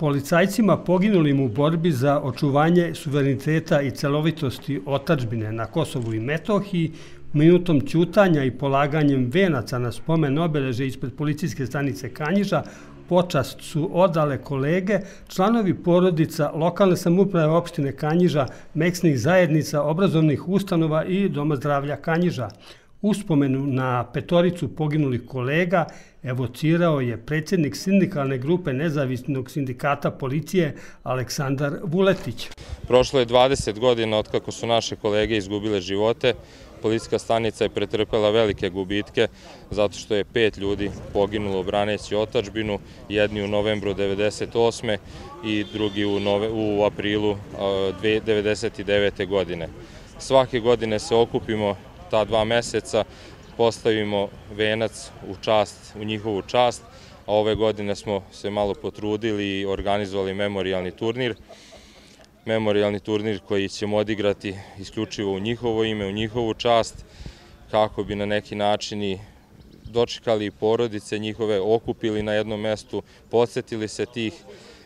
Policajcima poginulim u borbi za očuvanje suvereniteta i celovitosti otačbine na Kosovu i Metohiji, minutom ćutanja i polaganjem venaca na spomen obeleže ispred policijske stanice Kanjiža, počast su odale kolege, članovi porodica lokalne samuprave opštine Kanjiža, meksnih zajednica, obrazovnih ustanova i Doma zdravlja Kanjiža. Uspomenu na petoricu poginulih kolega evocirao je predsjednik sindikalne grupe nezavisnog sindikata policije Aleksandar Vuletić. Prošlo je 20 godina od kako su naše kolege izgubile živote. Policijska stanica je pretrpela velike gubitke zato što je pet ljudi poginulo braneći otačbinu, jedni u novembru 1998. i drugi u aprilu 1999. godine. Svake godine se okupimo ta dva meseca postavimo venac u čast, u njihovu čast, a ove godine smo se malo potrudili i organizovali memorialni turnir. Memorialni turnir koji ćemo odigrati isključivo u njihovo ime, u njihovu čast, kako bi na neki način i dočekali porodice njihove, okupili na jednom mestu, podsjetili se tih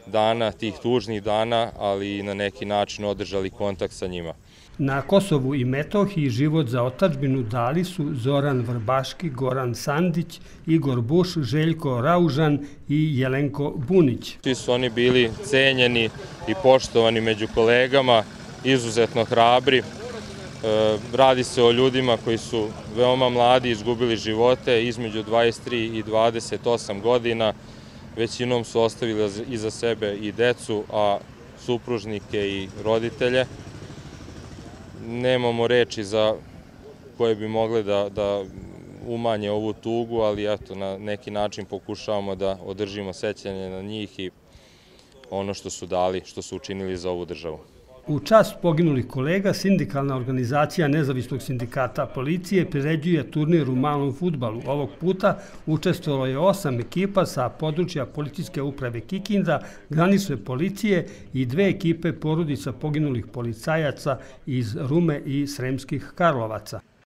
dana, tih tužnih dana, ali i na neki način održali kontakt sa njima. Na Kosovu i Metohiji život za otačbinu dali su Zoran Vrbaški, Goran Sandić, Igor Buš, Željko Raužan i Jelenko Bunić. Svi su oni bili cenjeni i poštovani među kolegama, izuzetno hrabri. E, radi se o ljudima koji su veoma mladi, izgubili živote između 23 i 28 godina. Većinom su ostavili iza sebe i decu, a supružnike i roditelje nemamo reči za koje bi mogle da, da umanje ovu tugu, ali eto, na neki način pokušavamo da održimo sećanje na njih i ono što su dali, što su učinili za ovu državu. U čast poginulih kolega, sindikalna organizacija Nezavisnog sindikata policije priređuje turnir u malom futbalu. Ovog puta učestvovalo je osam ekipa sa područja policijske uprave Kikinda, granice policije i dve ekipe porodica poginulih policajaca iz Rume i Sremskih Karlovaca.